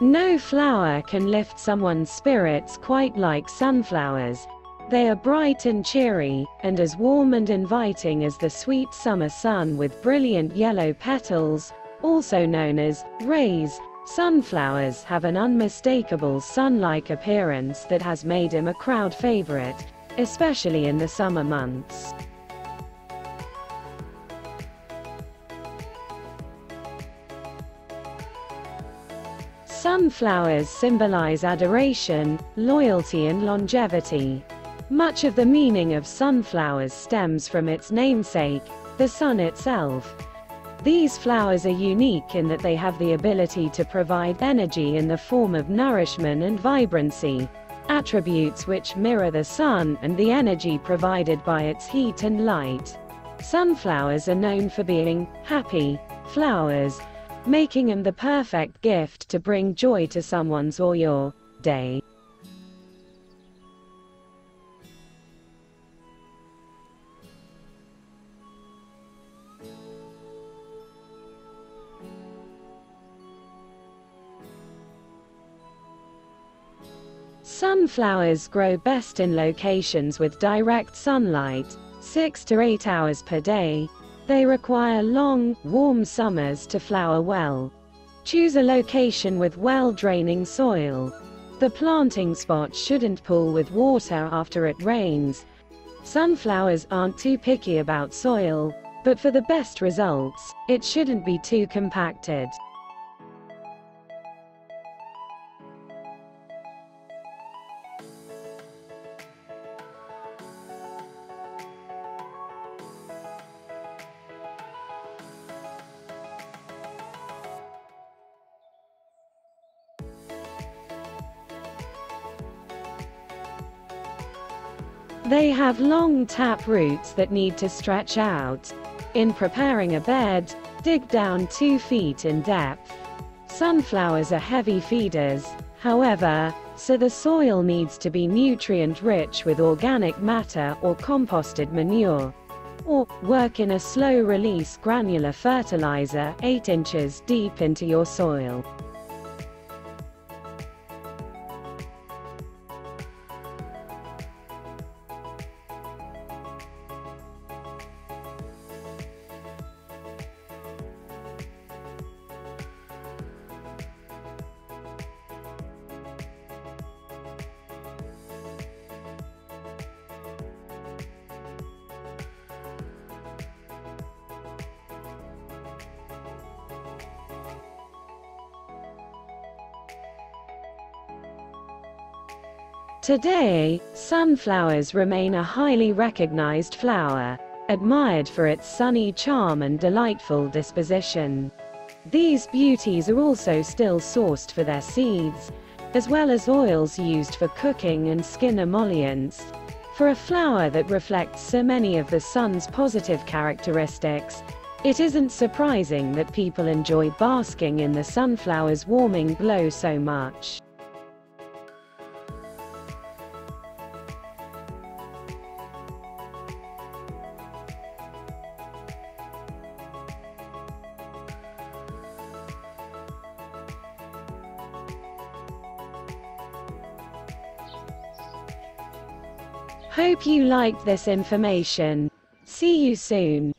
No flower can lift someone's spirits quite like sunflowers. They are bright and cheery, and as warm and inviting as the sweet summer sun with brilliant yellow petals, also known as rays. Sunflowers have an unmistakable sun-like appearance that has made him a crowd favorite, especially in the summer months. Sunflowers symbolize adoration, loyalty and longevity. Much of the meaning of sunflowers stems from its namesake, the sun itself. These flowers are unique in that they have the ability to provide energy in the form of nourishment and vibrancy, attributes which mirror the sun and the energy provided by its heat and light. Sunflowers are known for being happy flowers, making them the perfect gift to bring joy to someone's or your day. Sunflowers grow best in locations with direct sunlight, 6 to 8 hours per day. They require long, warm summers to flower well. Choose a location with well-draining soil. The planting spot shouldn't pool with water after it rains. Sunflowers aren't too picky about soil, but for the best results, it shouldn't be too compacted. They have long tap roots that need to stretch out. In preparing a bed, dig down 2 feet in depth. Sunflowers are heavy feeders, however, so the soil needs to be nutrient rich with organic matter or composted manure. Or, work in a slow release granular fertilizer 8 inches deep into your soil. Today, sunflowers remain a highly recognized flower, admired for its sunny charm and delightful disposition. These beauties are also still sourced for their seeds, as well as oils used for cooking and skin emollients. For a flower that reflects so many of the sun's positive characteristics, it isn't surprising that people enjoy basking in the sunflower's warming glow so much. Hope you liked this information. See you soon.